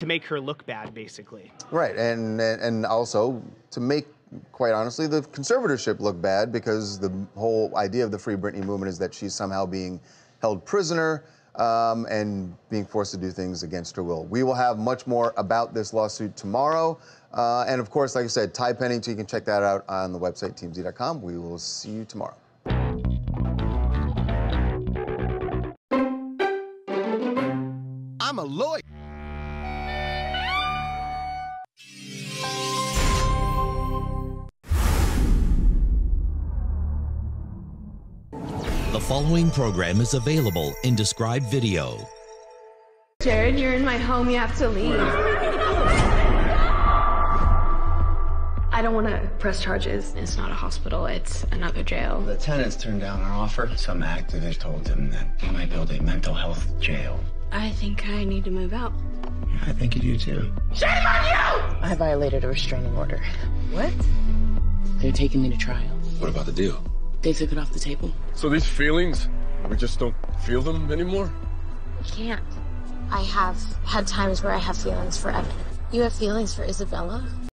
to make her look bad, basically. Right, and and also to make, quite honestly, the conservatorship look bad because the whole idea of the Free Britney movement is that she's somehow being held prisoner um, and being forced to do things against her will. We will have much more about this lawsuit tomorrow. Uh, and of course, like I said, Ty Pennington, you can check that out on the website, tmz.com. We will see you tomorrow. I'm a lawyer. The following program is available in described video. Jared, you're in my home. You have to leave. I don't want to press charges. It's not a hospital, it's another jail. The tenants turned down our offer. Some activist told them that we might build a mental health jail. I think I need to move out. I think you do too. Shame on you! I violated a restraining order. What? They're taking me to trial. What about the deal? They took it off the table. So these feelings, we just don't feel them anymore? I can't. I have had times where I have feelings for Evan. You have feelings for Isabella?